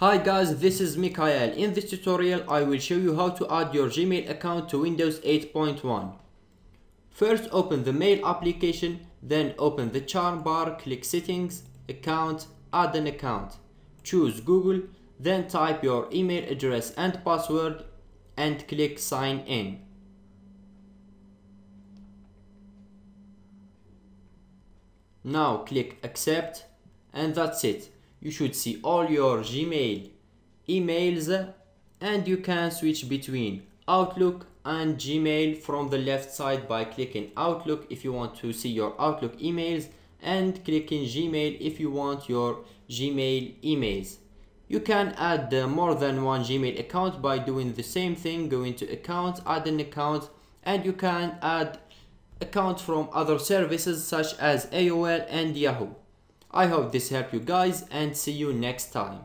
Hi guys, this is Mikael. In this tutorial, I will show you how to add your Gmail account to Windows 8.1. First, open the Mail application, then open the charm bar, click Settings, Account, Add an account. Choose Google, then type your email address and password and click Sign in. Now click Accept and that's it you should see all your Gmail emails and you can switch between Outlook and Gmail from the left side by clicking Outlook if you want to see your Outlook emails and clicking Gmail if you want your Gmail emails. You can add uh, more than one Gmail account by doing the same thing, going to account, add an account and you can add accounts from other services such as AOL and Yahoo. I hope this helped you guys and see you next time.